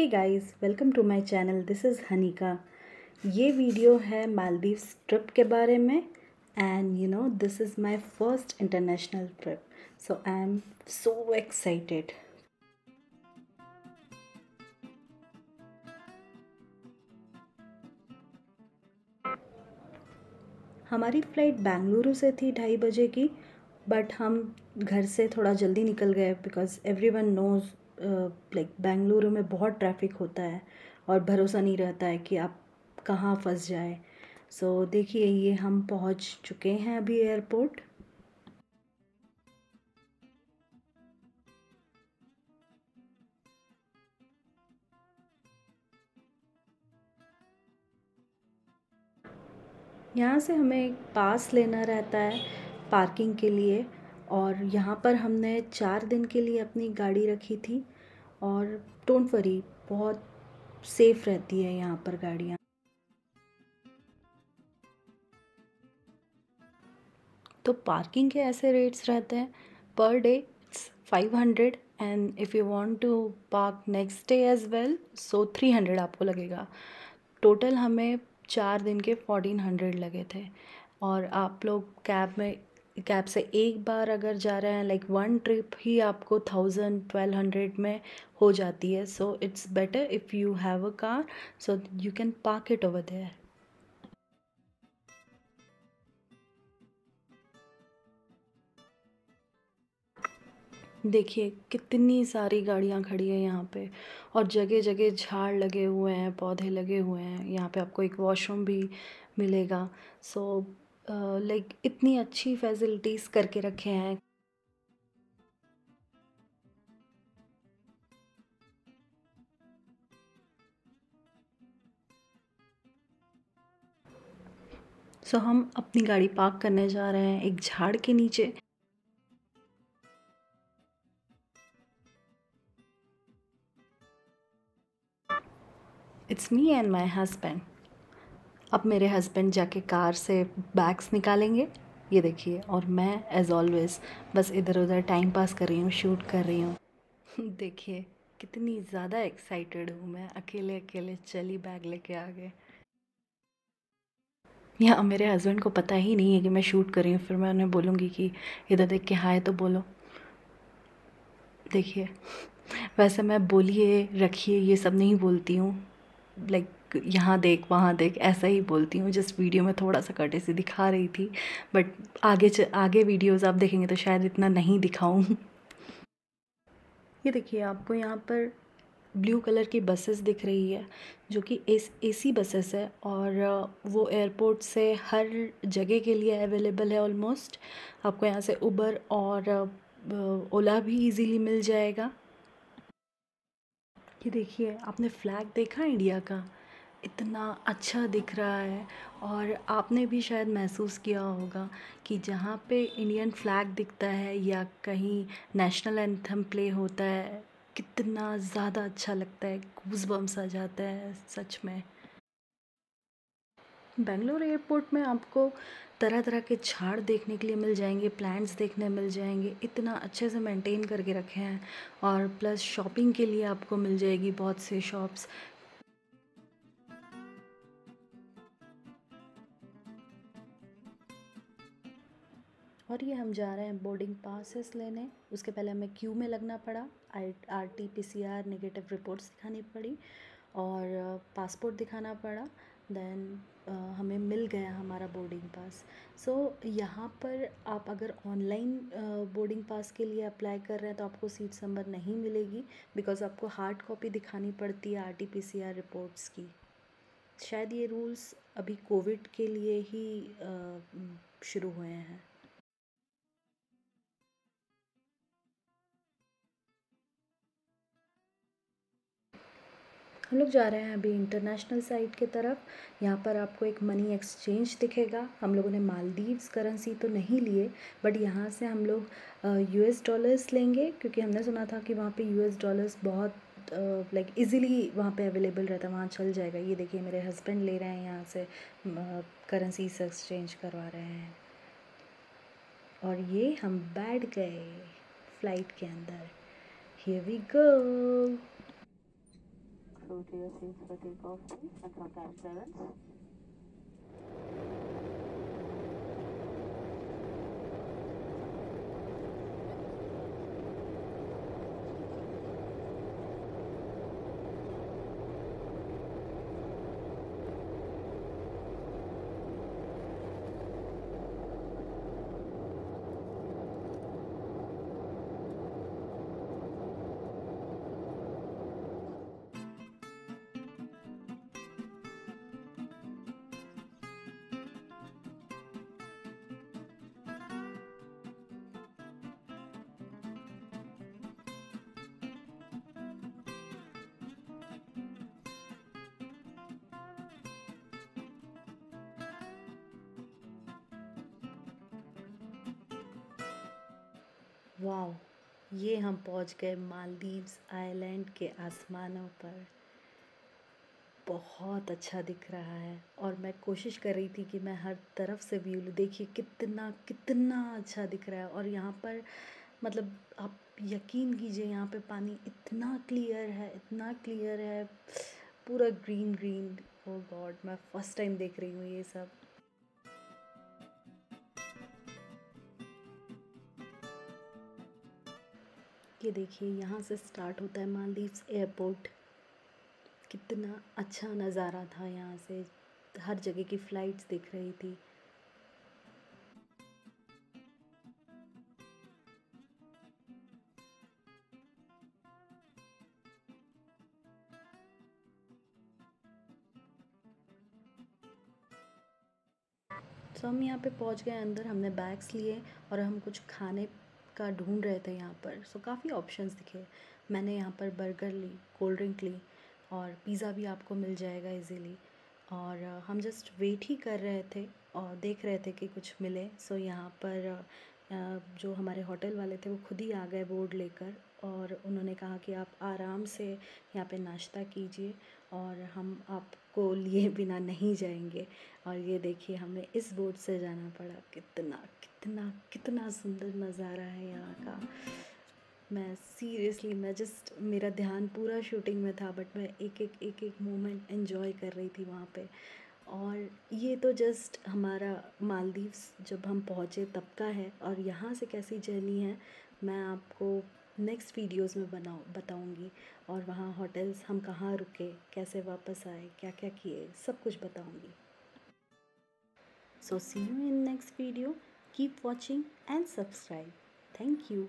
Hey guys welcome to my channel this is Hanika ये video है Maldives trip के बारे में and you know this is my first international trip so I am so excited हमारी flight Bengaluru से थी ढाई बजे की बट हम घर से थोड़ा जल्दी निकल गए because everyone knows like Bengaluru में बहुत ट्रैफ़िक होता है और भरोसा नहीं रहता है कि आप कहाँ फंस जाए। सो so, देखिए ये हम पहुँच चुके हैं अभी एयरपोर्ट यहाँ से हमें एक पास लेना रहता है पार्किंग के लिए। और यहाँ पर हमने चार दिन के लिए अपनी गाड़ी रखी थी और डोंट वरी बहुत सेफ़ रहती है यहाँ पर गाड़ियाँ। तो पार्किंग के ऐसे रेट्स रहते हैं। Per day it's five hundred and if you want to park next day as well so three hundred आपको लगेगा। टोटल हमें चार दिन के फोर्टीन हंड्रेड लगे थे। और आप लोग कैब में कैब से एक बार अगर जा रहे हैं लाइक वन ट्रिप ही आपको थाउज़ेंड ट्वेल्व हंड्रेड में हो जाती है। So it's better if you have a car so you can park it over there देखिए, कितनी सारी गाड़ियाँ खड़ी हैं यहाँ पे, और जगह जगह झाड़ लगे हुए हैं, पौधे लगे हुए हैं। यहाँ पे आपको एक वॉशरूम भी मिलेगा। सो लाइक इतनी अच्छी फैसिलिटीज़ करके रखे हैं। सो so, हम अपनी गाड़ी पार्क करने जा रहे हैं एक झाड़ के नीचे। It's me and my husband अब मेरे हस्बैंड जाके कार से बैग्स निकालेंगे। ये देखिए, और मैं एज़ ऑलवेज़ बस इधर उधर टाइम पास कर रही हूँ शूट कर रही हूँ। देखिए, कितनी ज़्यादा एक्साइटेड हूँ मैं, अकेले अकेले, चली बैग लेके आ गए यहाँ मेरे हस्बैंड को पता ही नहीं है कि मैं शूट कर रही हूँ, फिर मैं उन्हें बोलूँगी कि इधर देख के हाय तो बोलो। देखिए, वैसे मैं बोलिए, रखिए, ये सब नहीं बोलती हूँ। लाइक यहाँ देख, वहाँ देख, ऐसा ही बोलती हूँ। जस्ट वीडियो में थोड़ा सा कटे से दिखा रही थी बट आगे आगे वीडियोज़ आप देखेंगे तो शायद इतना नहीं दिखाऊँ। ये देखिए, आपको यहाँ पर ब्लू कलर की बसेस दिख रही है, जो कि एस एसी बसेस है और वो एयरपोर्ट से हर जगह के लिए अवेलेबल है ऑलमोस्ट आपको यहाँ से उबर और ओला भी इजीली मिल जाएगा। ये देखिए, आपने फ्लैग देखा इंडिया का? इतना अच्छा दिख रहा है और आपने भी शायद महसूस किया होगा कि जहाँ पे इंडियन फ्लैग दिखता है या कहीं नेशनल एंथम प्ले होता है, कितना ज़्यादा अच्छा लगता है गूज बम्स आ जाता है सच में। बेंगलोर एयरपोर्ट में आपको तरह तरह के झाड़ देखने के लिए मिल जाएँगे प्लांट्स देखने मिल जाएँगे, इतना अच्छे से मेंटेन करके रखे हैं और प्लस शॉपिंग के लिए आपको मिल जाएगी बहुत से शॉप्स और ये हम जा रहे हैं बोर्डिंग पासेस लेने। उसके पहले हमें क्यू में लगना पड़ा। I R T P C R negative reports दिखानी पड़ी और पासपोर्ट दिखाना पड़ा। देन uh, हमें मिल गया हमारा बोर्डिंग पास सो so, यहाँ पर आप अगर ऑनलाइन बोर्डिंग पास के लिए अप्लाई कर रहे हैं तो आपको सीट नंबर नहीं मिलेगी बिकॉज़ आपको हार्ड कॉपी दिखानी पड़ती है R T P C R reports की। शायद ये रूल्स अभी कोविड के लिए ही uh, शुरू हुए हैं। हम लोग जा रहे हैं अभी इंटरनेशनल साइट की तरफ़। यहाँ पर आपको एक मनी एक्सचेंज दिखेगा। हम लोगों ने मालदीव्स करेंसी तो नहीं लिए बट यहाँ से हम लोग यूएस डॉलर्स लेंगे, क्योंकि हमने सुना था कि वहाँ पे यूएस डॉलर्स बहुत लाइक इजीली वहाँ पे अवेलेबल रहता है, वहाँ चल जाएगा। ये देखिए, मेरे हस्बैंड ले रहे हैं यहाँ से करेंसी एक्सचेंज करवा रहे हैं। और ये हम बैठ गए फ़्लाइट के अंदर। Here we go go to your seats for takeoff and from cabin servants. Wow, ये हम पहुँच गए मालदीव्स आइलैंड के आसमानों पर। बहुत अच्छा दिख रहा है और मैं कोशिश कर रही थी कि मैं हर तरफ़ से व्यू लूँ। देखिए कितना कितना अच्छा दिख रहा है और यहाँ पर मतलब आप यकीन कीजिए यहाँ पे पानी इतना क्लियर है, इतना क्लियर है, पूरा ग्रीन ग्रीन। ओ गॉड मैं फ़र्स्ट टाइम देख रही हूँ ये सब। ये देखिए, यहाँ से स्टार्ट होता है मालदीव्स एयरपोर्ट कितना अच्छा नज़ारा था यहाँ से। हर जगह की फ़्लाइट्स दिख रही थी। तो हम यहाँ पे पहुँच गए, अंदर हमने बैग्स लिए और हम कुछ खाने का ढूंढ रहे थे यहाँ पर। सो काफ़ी ऑप्शंस दिखे। मैंने यहाँ पर बर्गर ली कोल्ड ड्रिंक ली और पिज़्ज़ा भी आपको मिल जाएगा इजीली और हम जस्ट वेट ही कर रहे थे और देख रहे थे कि कुछ मिले। सो यहाँ पर जो हमारे होटल वाले थे वो खुद ही आ गए बोर्ड लेकर और उन्होंने कहा कि आप आराम से यहाँ पे नाश्ता कीजिए और हम आपको लिए बिना नहीं जाएँगे। और ये देखिए, हमें इस बोर्ड से जाना पड़ा। कितना कितना कितना सुंदर नज़ारा है यहाँ का। मैं सीरियसली, मैं जस्ट, मेरा ध्यान पूरा शूटिंग में था, बट मैं एक एक एक एक मोमेंट एंजॉय कर रही थी वहाँ पे। और ये तो जस्ट हमारा मालदीव्स जब हम पहुँचे तब का है और यहाँ से कैसी जर्नी है, मैं आपको नेक्स्ट वीडियोस में बनाऊँ बताऊँगी और वहाँ होटल्स हम कहाँ रुके, कैसे वापस आए क्या क्या किए, सब कुछ बताऊँगी। So see you in next video keep watching and subscribe thank you